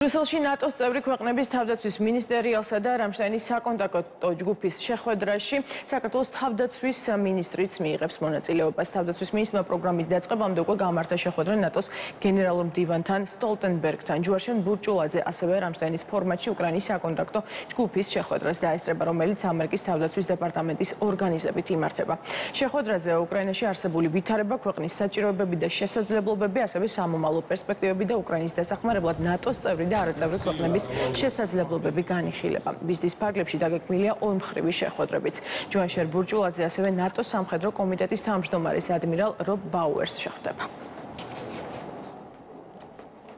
ბრუსელში ნატოს წევრი ქვეყნების თავდაცვის მინისტერიალსა და რამშტაინის საკონტაქტო ჯგუფის შეხვედრაში საქართველოს თავდაცვის მინისტრიც მიიღებს მონაწილეობას. თავდაცვის მინისტრმა პროგრამის დაწყებამდე უკვე გამართა შეხვედრა ნატოს გენერალურ მდივანთან სტოლტენბერგთან. ჯუაშენ ბურჭულაძე ასევე რამშტაინის ფორმატში უკრაინის საკონტაქტო ჯგუფის შეხვედრას დაესწრება, რომელიც ამერიკის თავდაცვის დეპარტამენტის ორგანიზებით იმართება. შეხვედრაზე უკრაინაში არსებული ვითარება, ქვეყნის საჭიროებები და შესაძლებლობები, ასევე სამომავლო პერსპექტივები და უკრაინის დასახმარებლად ნატოს წევრი და არაწევრი ქვეყნების შესაძლებლობები განიხილება. ვიზის ფარგლებში დაგექმნილია ორმხრივი შეხვედრებიც. ჯოანშერ ბურჭულაძე ასევე ნატოს სამხედრო კომიტეტის თავმჯდომარის ადმირალ რობ ბაუერს შეხვდება.